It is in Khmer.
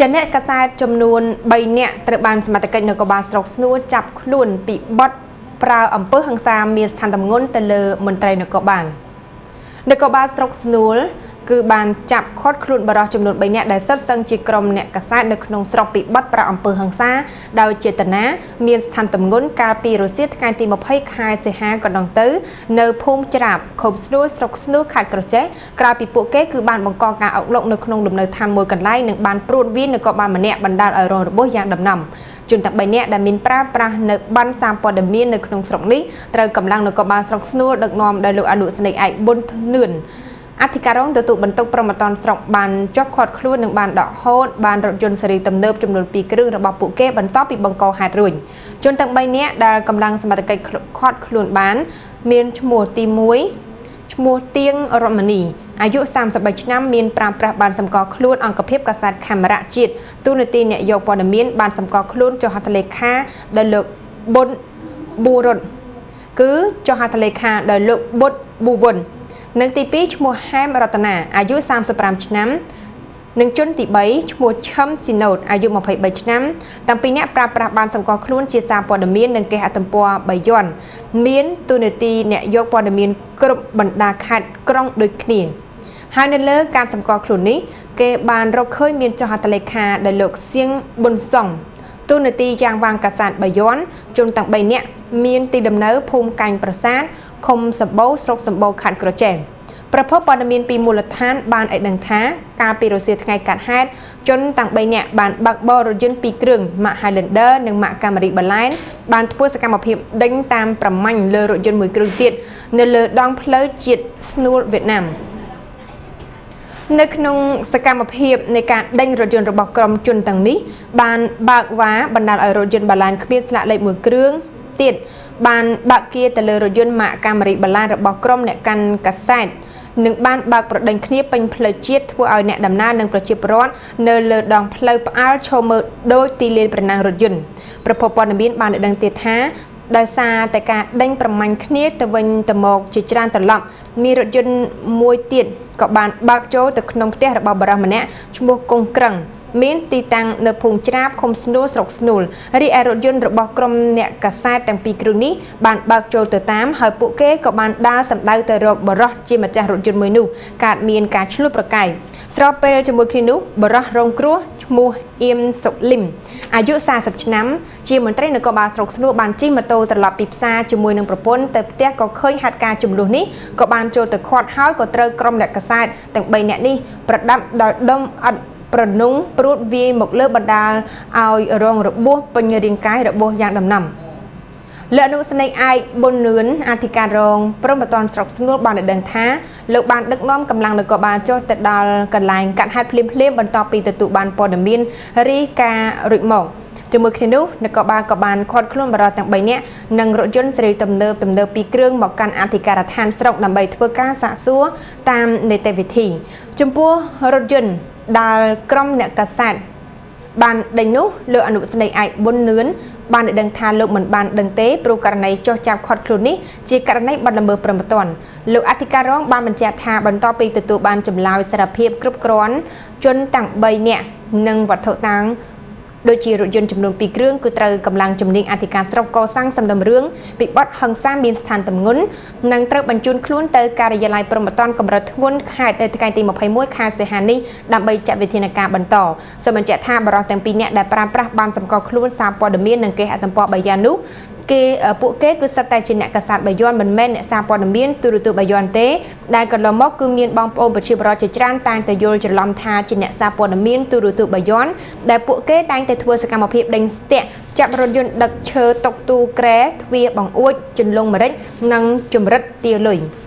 ចំណែកកាសែតចំនួន3នាក់ត្រូវបានសមត្ថកិច្ចនគរបាលស្រុកស្នួរចាប់ខ្លួនពីបទប្រើអំពើហិង្សាមានស្ថានទម្ងន់ទៅលើមន្ត្រីនគរបាលនគរបាលស្រុកស្នួល គឺបានចាប់ឃាត់ខ្លួនបរិសុទ្ធចំនួន3នាក់ដែលសិតសឹងជាក្រុមអ្នកកាសែតនៅក្នុងស្រុកពីបទប្រាអំពើហិង្សាដោយចេតនាមានស្ថានទម្ងន់កាលពីរសៀលថ្ងៃទី20ខែសីហាកន្លងទៅ នៅភូមិច្រាបឃុំស្នួលស្រុកស្នួលខេត្តក្រចេះក្រោយពីពួកគេគឺបានបង្កការអុកឡុកនៅក្នុងលំនៅឋានមួយកន្លែងនិងបានព្រួតវាននគរបាលម្នាក់បណ្ដាលឲ្យរងរបួសយ៉ាងដំណាំជនទាំង3នាក់ដែលមានប្រើប្រាស់នៅបានសារព័ត៌មាននៅក្នុងស្រុកនេះត្រូវកម្លាំងនគរបាលស្រុកស្នួលដឹកនាំដោយលោកអនុស្នេហ៍ឯកប៊ុននឿន អធិការរងទទួលបន្ទុកប្រមត្តនស្រុកបានជាប់ឃាត់ខ្លួននិងបានដកហូតបានរថយន្តសេរីទំនើបចំនួន2គ្រឿងរបស់ពួកគេបន្ទាប់ពីបង្កហេតុរួចជនទាំង3នាក់ដែលកម្លាំងសមត្ថកិច្ចឃាត់ខ្លួនបាន មានឈ្មោះទី1ឈ្មោះទៀងរមនីអាយុ33ឆ្នាំមានប្រាំប្រាស់បានសម្គាល់ខ្លួនអង្គភាពកាសែតខេមរៈជាតិទូនាទីអ្នកយកព័ត៌មានបានសម្គាល់ខ្លួនចុះហត្ថលេខាដោយលោកប៊ុនប៊ូរុនគឺចុះហត្ថលេខាដោយលោកប៊ុតប៊ូវុន និងទី2ឈ្មោះហែមរតនាអាយុ35ឆ្នាំនិងជនទី3ឈ្មោះឈឹមស៊ីណូតអាយុ23ឆ្នាំតាំងពីអ្នកប្រើប្រាស់បានសម្គាល់ខ្លួនជាសារព័ត៌មាននិងគេហទំព័របាយ័នមានទូនាទីអ្នកយកព័ត៌មានគ្រប់បណ្ដាខេត្តក្រុងដូចគ្នាហើយនៅលើការសម្គាល់ខ្លួននេះគេបានរកឃើញមានចុះហត្ថលេខាដែលលោកសៀងប៊ុនសុងទូនាទីយ៉ាងវាងកាសាតបាយ័នជនទាំង3នាក់មានទីដំណើរភូមិកាញ់ប្រាសាទ ឃុំសម្បូរស្រុកសម្បូរខេត្តក្រចេះប្រភពព័ត៌មានពីមូលដ្ឋានបានឲ្យដឹងថាកាលពីរសៀលថ្ងៃកាត់ហេតុជនទាំង3នាក់បានបើកបររថយន្ត2គ្រឿង Mack Highlander និង Mack Camry Berlin បានធ្វើសកម្មភាពដេញតាមប្រមាញ់លើរថយន្តមួយគ្រឿងទៀតនៅលើដងផ្លូវជាតិស្នួលវៀតណាមនៅក្នុងសកម្មភាពនៃការដេញរថយន្តរបស់ក្រុមជនទាំងនេះបានបើកវ៉ាបណ្ដាលឲ្យរថយន្តបាឡានគ្មានស្លាកលេខមួយគ្រឿងទៀត បានបើកគៀទៅលើរថយន្តម៉ាកកាមេរីបាឡានរបស់ក្រុមអ្នកកាន់កាសែតនិងបានបើកប្រដេញគ្នាពេញផ្លូវជាតិធ្វើឲ្យអ្នកដំណើរនិងប្រជាពលរដ្ឋនៅលើដងផ្លូវផ្អើលឈរមើលដោយទីលានប្រណាំងរថយន្តប្រពន្ធព័ត៌មានបានឲ្យដឹងទៀតថាដោយសារតែការដេញប្រមាញ់គ្នាទៅវិញទៅមកជាច្រើនត្រឡប់មានរថយន្តមួយទៀត ក៏បានបើកចូលទៅក្នុងផ្ទះរបស់បរិសម្នាក់ឈ្មោះកុងក្រឹងមានទីតាំងនៅភូមិច្រាបឃុំស្នួលស្រុកស្នួលរីឯរថយន្តរបស់ក្រុមអ្នកកាសែតទាំងពីរគ្រឿងនេះបានបើកចូលទៅតាមហើយពួកគេក៏បានដើរសម្ដៅទៅរកបរោះជាម្ចាស់រថយន្តមួយនោះកើតមានការឆ្លោះប្រកែកស្របពេលជាមួយគ្នានោះបរោះរងគ្រោះឈ្មោះអៀមសុលឹមអាយុ40ឆ្នាំជាមន្ត្រីនគរបាលស្រុកស្នួលបានជិះម៉ូតូត្រឡប់ពីផ្សារជាមួយនឹងប្រពន្ធទៅផ្ទះក៏ឃើញហេតុការណ៍ចំនួននេះក៏បានចូលទៅខាត់ហើយក៏ត្រូវក្រុមអ្នកកាសែតទាំង3នាក់នេះប្រដាប់ដោយដុំអត់ប្រនងព្រួតវាយមកលើបណ្ដាលឲ្យរងរបួសពេញរាងកាយរបួសយ៉ាងដំណាំលោកអនុស្នេហ៍ឯកប៊ុននឿនអធិការរងព្រមបតនស្រុកស្នួលបានដឹងថាលោកបានដឹកនាំកម្លាំងនគរបាលចុះទៅដល់កន្លែងកាត់ហេតុភ្លាមភ្លាមបន្ទាប់ពីទទួលបានព័ត៌មានរីការរួចមក ជាមួយគ្នានោះនគរបាលក៏បានឃាត់ខ្លួនបរិសុទ្ធទាំង3នាក់និងរថយន្តសេរីទំនើបទំនើបពីរគ្រឿងមកកាន់អធិការដ្ឋានស្រុកដើម្បីធ្វើការសាកសួរតាមនីតិវិធី ចំពោះរថយន្តដែលក្រុមអ្នកកាសែតបានដេញនោះលោកអនុស្នេហ៍ឯកប៊ុននឿនបានដឹងថាលោកមិនបានដឹងទេព្រោះករណីចោះចាប់ខាត់ខ្លួននេះជាករណីបាត់ល្មើសព្រមត្តនលោកអធិការរងបានបញ្ជាក់ថាបន្ទាប់ពីទទួលបានចម្លើយសារភាពគ្រប់គ្រាន់ជនទាំង3នាក់និងវត្ថុតាំង ដូចជារថយន្តចំនួន2គ្រឿងគឺត្រូវកម្លាំងជំនាញអធិការស្រុកកសាងសំណុំរឿងពីបទហិង្សាមានស្ថានទម្ងន់និងត្រូវបញ្ជូនខ្លួនទៅការិយាល័យព្រំប្រទានកម្រិតធ្ងន់ខេត្តនៅថ្ងៃទី21ខែសីហានេះដើម្បីចាត់វិធានការបន្តសូមបញ្ជាក់ថាបរិសុទ្ធទាំងពីរនាក់ដែលប្រើប្រាស់បានសម្គាល់ខ្លួនសារព័ត៌មាននិងគេហទំព័របាយ័ននោះ គេពួកគេគឺសិតតែជាអ្នកកាសែតបាយ័នមិនមែនអ្នកសារព័ត៌មានទូរទស្សន៍បាយ័នទេដែលកន្លងមកគឺមានបងប្អូនប្រជាពលរដ្ឋជាច្រើនតែងតែយល់ច្រឡំថាជាអ្នកសារព័ត៌មានទូរទស្សន៍បាយ័នដែលពួកគេតែងតែធ្វើសកម្មភាពដេញស្ទាក់ចាប់រថយន្តដឹកឈើតុកទូក្រែទ្វារបង្អួចជន្លង់ម្រេចនិងចម្រិតទាលុយ។